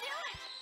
Do it!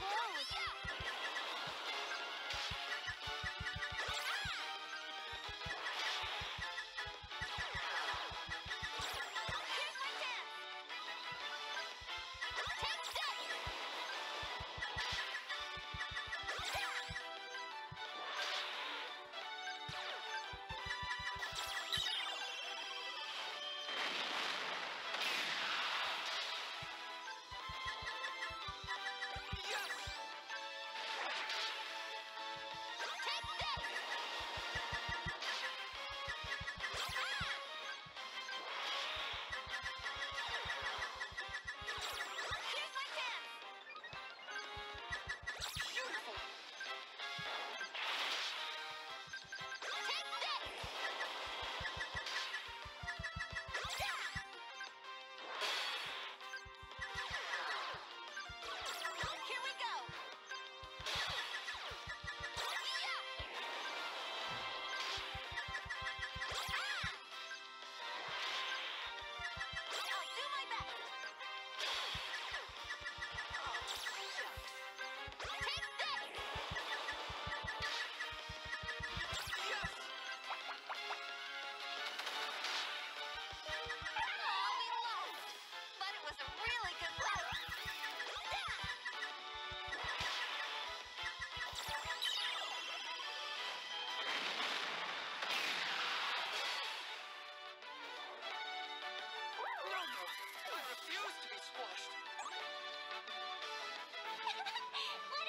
Worn squashed! what